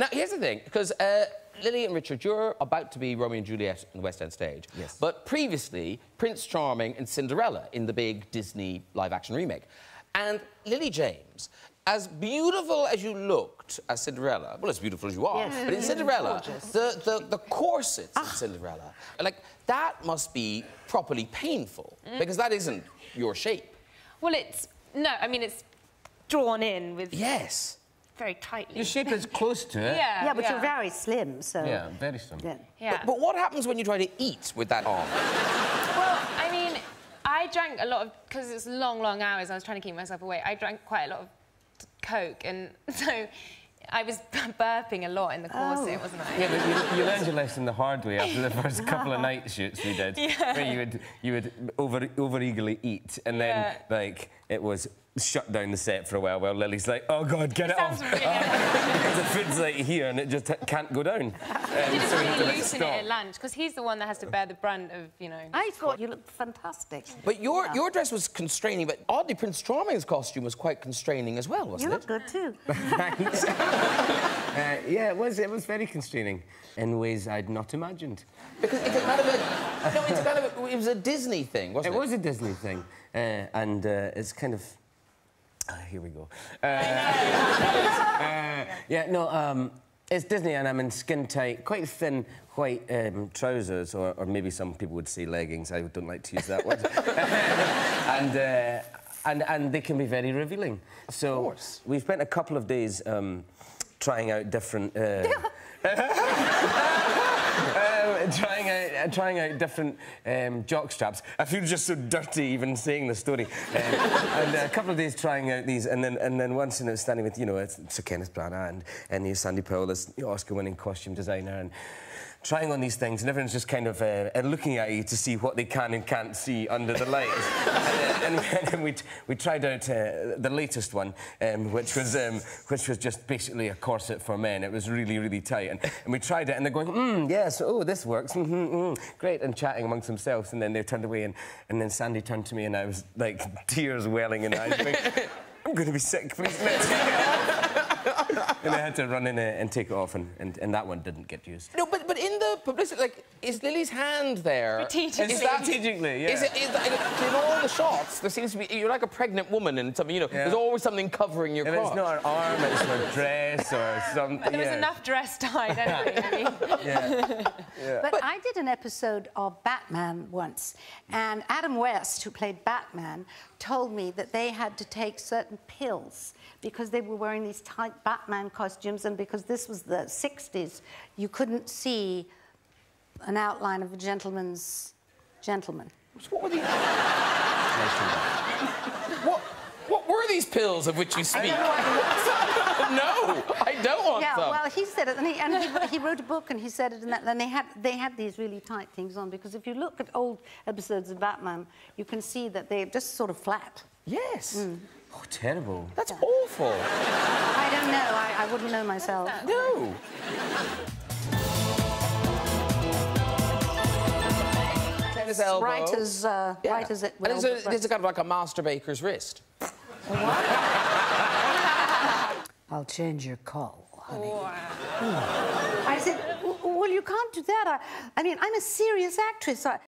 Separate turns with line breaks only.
Now, here's the thing, because uh, Lily and Richard, you're about to be Romeo and Juliet on the West End stage.
Yes.
But previously, Prince Charming and Cinderella in the big Disney live-action remake. And Lily James, as beautiful as you looked as Cinderella, well, as beautiful as you are,
Yes.
but in Cinderella, the, the, the corsets
Ah.
in Cinderella, like, that must be properly painful, because that isn't your shape.
Well, it's no. I mean, it's drawn in with
Yes.
Very tightly.
Your shape is close to it.
Yeah.
Yeah, but you're very slim, so.
Yeah, very slim.
Yeah.
Yeah.
But, but what happens when you try to eat with that arm?
Well, I mean, I drank a lot of because it's long, long hours. I was trying to keep myself awake. I drank quite a lot of coke, and so I was burping a lot in the corset,
Oh.
wasn't I?
Yeah, but you, you learned your lesson the hard way after the first couple of night shoots we did, yeah. where you would you would over over eagerly eat, and then like it was shut down the set for a while. While Lily's like, "Oh God, get it,
Sounds
off!"
really.
because the food's like here and it just can't go down. Um,
He just
so
really
to, like,
loosen it at lunch because he's the one that has to bear the brunt of, you know.
I thought you looked fantastic.
But your, your dress was constraining, but oddly, Prince Charming's costume was quite constraining as well, wasn't
look
it?
good too.
Thanks. uh, yeah, it was. It was very constraining in ways I'd not imagined.
Because it's a kind of a... No, it's a kind of a... It was a Disney thing, wasn't
It
it?
was a Disney thing, uh, and uh, it's kind of. Ah, here we go. Uh, uh, yeah, no, um, it's Disney, and I'm in skin tight, quite thin white um, trousers, or, or maybe some people would say leggings. I don't like to use that word. and, uh, and and they can be very revealing. So
course.
we spent a couple of days um, trying out different. Uh, um, trying out uh, trying out different um, jock straps. I feel just so dirty even saying the story. Um, and uh, a couple of days trying out these, and then and then once, and I was standing with you know it's Sir Kenneth Branagh and and Sandy Powell, this Oscar-winning costume designer, and. Trying on these things, and everyone's just kind of uh, uh, looking at you to see what they can and can't see under the lights. and, uh, and, and we, we tried out uh, the latest one, um, which was um, which was just basically a corset for men. It was really, really tight, and, and we tried it, and they're going, mm, yes, oh, this works, mm -hmm, mm, great, and chatting amongst themselves, and then they turned away, and, and then Sandy turned to me, and I was like tears welling in eyes. going, I'm going to be sick, please. and I had to run in and take it off, and, and, and that one didn't get used.
No, but, but in the publicity, like, is Lily's hand there?
Strategically.
Is that...
Strategically, yeah.
Is it, is that, in all the shots, there seems to be... You're like a pregnant woman and something, you know,
Yeah.
there's always something covering your
If
crotch.
it's not an arm, it's a dress or something.
There was enough dress tied anyway. I mean.
But, I did an episode of Batman once, and Adam West, who played Batman, told me that they had to take certain pills because they were wearing these tight Batman costumes, and because this was the 60s, you couldn't see an outline of a gentleman's gentleman.
What were these... what, what were these pills of which you speak? no, I don't want
Yeah,
some.
well, he said it, and, he, and he, he wrote a book, and he said it, and, that, and they had they had these really tight things on because if you look at old episodes of Batman, you can see that they're just sort of flat.
Yes. Mm.
Oh, terrible.
That's awful.
I don't know. I, I wouldn't know myself.
No. Tennis elbow.
Right as uh,
Yeah.
right as it
And
will.
it's, a,
but-
it's a kind of like a master baker's wrist.
I'll change your call, honey. I said, well, you can't do that. I, I mean, I'm a serious actress. I,